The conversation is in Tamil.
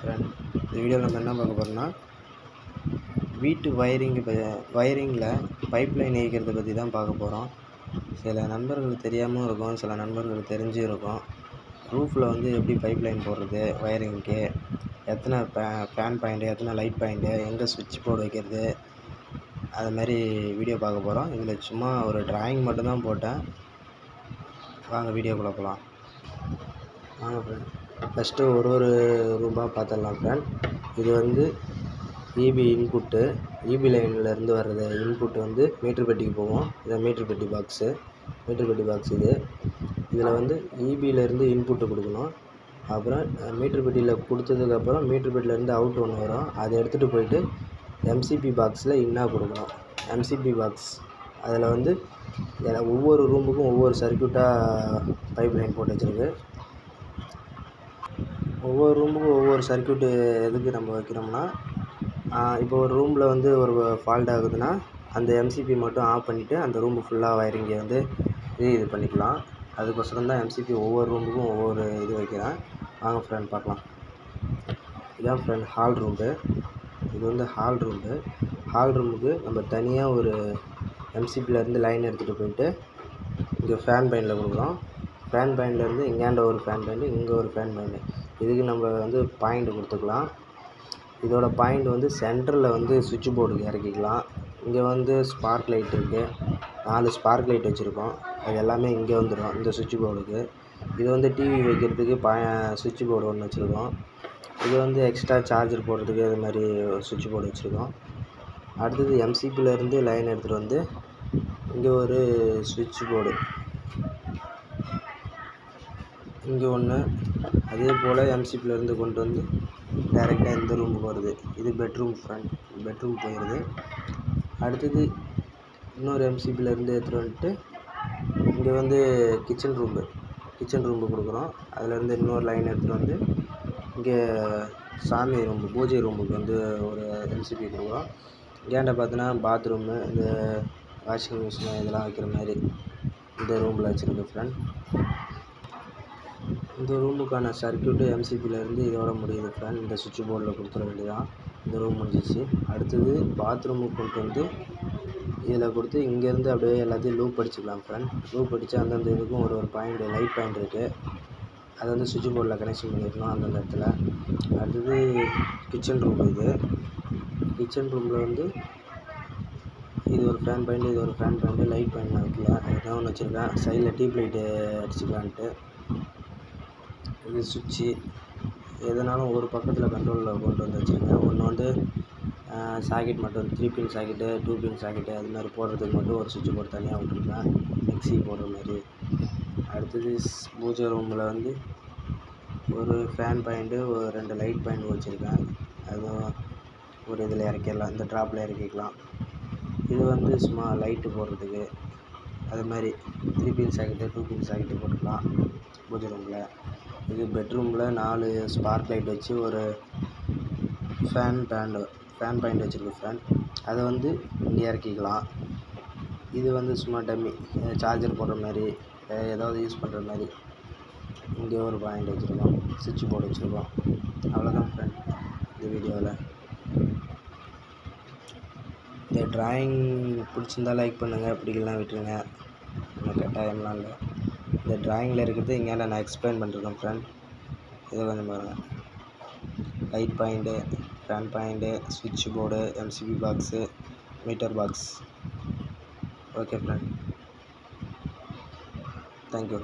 ஃப்ரெண்ட் இந்த வீடியோவில் நம்ம என்ன பார்க்க போகிறோம்னா வீட்டு வயரிங்கு வயரிங்கில் பைப் லைன் இயக்கிறத பற்றி தான் பார்க்க போகிறோம் சில நண்பர்களுக்கு தெரியாமல் இருக்கும் சில நண்பர்களுக்கு தெரிஞ்சும் இருக்கும். ரூஃபில் வந்து எப்படி பைப் லைன் போடுறது வயரிங்க்கு எத்தனை ஃபே ஃபேன் பாயிண்ட்டு எத்தனை லைட் பாயிண்ட்டு எங்கே சுவிட்ச் போர்டு வைக்கிறது? அது மாதிரி வீடியோ பார்க்க போகிறோம் இதில் சும்மா ஒரு டிராயிங் மட்டும்தான் போட்டேன். வாங்க வீடியோக்குள்ளே போகலாம் வாங்க ஃப்ரெண்ட் ஃபஸ்ட்டு ஒரு ஒரு ரூமாக பார்த்துடலாம் ஃப்ரெண்ட் இது வந்து இபி இன்புட்டு இபி லைன்லேருந்து வர்றது இன்புட் வந்து மீட்ரு பெட்டிக்கு போகும் இதான் மீட்ரு பெட்டி பாக்ஸு மீட்ரு பெட்டி பாக்ஸ் இது. இதில் வந்து ஈபியிலேருந்து இன்புட்டு கொடுக்கணும். அப்புறம் மீட்ரு பெட்டியில் கொடுத்ததுக்கப்புறம் மீட்ரு பெட்டிலேருந்து அவுட் ஒன்று வரும். அதை எடுத்துகிட்டு போயிட்டு எம்சிபி பாக்ஸில் இன்னா கொடுக்கணும். எம்சிபி பாக்ஸ் அதில் வந்து ஒவ்வொரு ரூமுக்கும் ஒவ்வொரு சர்க்யூட்டாக பைப் லைன் போட்டு வச்சுருக்கு. ஒவ்வொரு ரூமுக்கும் ஒவ்வொரு சர்க்யூட்டு எதுக்கு நம்ம வைக்கிறோம்னா இப்போ ஒரு ரூமில் வந்து ஒரு ஃபால்ட் ஆகுதுன்னா அந்த எம்சிபி மட்டும் ஆஃப் பண்ணிவிட்டு அந்த ரூமு ஃபுல்லாக வயரிங்கை வந்து இது இது பண்ணிக்கலாம். அதுக்கொசரம் தான் எம்சிபி ஒவ்வொரு ரூமுக்கும் ஒவ்வொரு இது வைக்கிறேன். வாங்க ஃப்ரெண்ட் பார்க்கலாம். இதான் ஃப்ரெண்ட் ஹால் ரூம்பு இது வந்து ஹால் ரூம்பு ஹால் ரூமுக்கு நம்ம தனியாக ஒரு எம்சிபிலேருந்து லைன் எடுத்துகிட்டு போயிட்டு இங்கே ஃபேன் பைனில் கொடுக்குறோம். ஃபேன் பைன்லேருந்து இங்கேண்ட ஒரு ஃபேன் பாயிண்ட் இங்கே ஒரு ஃபேன் பாயிண்ட் இதுக்கு நம்ம வந்து பாயிண்ட் கொடுத்துக்கலாம். இதோட பாயிண்ட் வந்து சென்டரில் வந்து சுவிட்ச் போர்டுக்கு இறக்கிக்கலாம். இங்கே வந்து ஸ்பார்க் லைட் இருக்குது நாலு ஸ்பார்க் லைட் வச்சுருக்கோம். அது எல்லாமே இங்கே வந்துடும் இந்த சுவிட்ச் போர்டுக்கு இது வந்து டிவி வைக்கிறதுக்கு பா சுவிட்ச் போர்டு ஒன்று வச்சுருக்கோம். இது வந்து எக்ஸ்ட்ரா சார்ஜர் போடுறதுக்கு இது மாதிரி சுவிட்ச் போர்டு வச்சுருக்கோம். அடுத்தது எம்சிபிலேருந்து லைன் எடுத்துகிட்டு வந்து இங்கே ஒரு சுவிட்ச் போர்டு இங்கே ஒன்று. அதே போல் எம்சிபிலேருந்து கொண்டு வந்து டைரெக்டாக இந்த ரூமுக்கு வருது. இது பெட்ரூம் ஃப்ரண்ட் பெட்ரூம் போயிடுது. அடுத்தது இன்னொரு எம்சிபிலேருந்து எடுத்துகிட்டு வந்துட்டு இங்கே வந்து கிச்சன் ரூம்பு கிச்சன் ரூம்பு கொடுக்குறோம். அதுலேருந்து இன்னொரு லைன் எடுத்துகிட்டு வந்து இங்கே சாமி ரூம்பு பூஜை ரூமுக்கு வந்து ஒரு எம்சிபி கொடுக்குறோம். கேண்டை பார்த்தீங்கன்னா பாத்ரூமு இந்த வாஷிங் மிஷின் இதெல்லாம் வைக்கிற மாதிரி இந்த ரூமில் வச்சுருக்கு ஃப்ரெண்ட் இந்த ரூமுக்கான சர்க்யூட்டு எம்சிபிலேருந்து இதோட முடியுது ஃபேன் இந்த சுவிட்ச் போர்டில் கொடுத்துட வேண்டியதான் இந்த ரூம் முடிஞ்சிச்சு அடுத்தது பாத்ரூமுக்கு கொண்டு வந்து இதில் கொடுத்து இங்கேருந்து அப்படியே எல்லாத்தையும் லூப் அடிச்சுக்கலாம் ஃப்ரெண்ட் லூப் அடித்து அந்தந்த இதுக்கும் ஒரு ஒரு பாயிண்ட் லைட் பாயிண்ட் இருக்குது அதை வந்து சுவிட்ச் போர்டில் கனெக்ஷன் பண்ணிடணும் அந்தந்த இடத்துல அடுத்தது கிச்சன் ரூம் இது. கிச்சன் ரூமில் வந்து இது ஒரு ஃபேன் பாயிண்ட் இது ஒரு ஃபேன் பாயிண்ட் லைட் பாயிண்ட் இருக்குல்ல அதுதான் ஒன்று வச்சுருக்கேன். சைடில் டியூப் லைட்டு அடிச்சுக்கலான்ட்டு. இது சுவிட்சு எதுனாலும் ஒரு பக்கத்தில் கண்ட்ரோலில் கொண்டு வந்து வச்சுருக்கேன் ஒன்று வந்து சாக்கெட் மட்டும் three pin socket two pin socket அது மாதிரி போடுறதுக்கு மட்டும் ஒரு சுவிட்ச் போர்டு தனியாக விட்ருக்கேன் மிக்ஸி போடுற மாதிரி. அடுத்தது பூஜை ரூமில் வந்து ஒரு ஃபேன் பாயிண்ட்டு ஒரு ரெண்டு லைட் பாயிண்ட் வச்சுருக்கேன். அதுவும் ஒரு இதில் இறக்கிடலாம். இந்த ட்ராப்பில் இறக்கிக்கலாம். இது வந்து சும்மா லைட்டு போடுறதுக்கு. அது மாதிரி three pin socket two pin socket போட்டுக்கலாம். பூஜை ரூமில் இது பெட்ரூமில் நாலு ஸ்பார்க் லைட் வச்சு ஒரு ஃபேன் பேண்டு ஃபேன் பாயிண்ட் வச்சுருக்கு ஃபேன் அதை வந்து இங்கே இறக்கிக்கலாம். இது வந்து சும்மா டம்மி சார்ஜர் போடுற மாதிரி ஏதாவது யூஸ் பண்ணுற மாதிரி இங்கே ஒரு பாயிண்ட் வச்சுருக்கோம். சுவிட்ச் போர்டு வச்சுருக்கோம். அவ்வளோதான் ஃப்ரெண்ட் இந்த வீடியோவில் இந்த டிராயிங் பிடிச்சிருந்தா லைக் பண்ணுங்கள் பிடிக்கலாம் விட்டுருங்க. ஒன்றும் கட்டாயம்லாம் இல்லை. இந்த டிராயிங்கில் இருக்கிறது இங்கே நான் எக்ஸ்பிளைன் பண்ணிருக்கேன் ஃப்ரெண்ட் இதை கொஞ்சம் பாருங்கள் லைட் பாயிண்ட்டு ஃபேன் பாயிண்ட்டு சுவிட்ச் board MCB box meter box okay friend thank you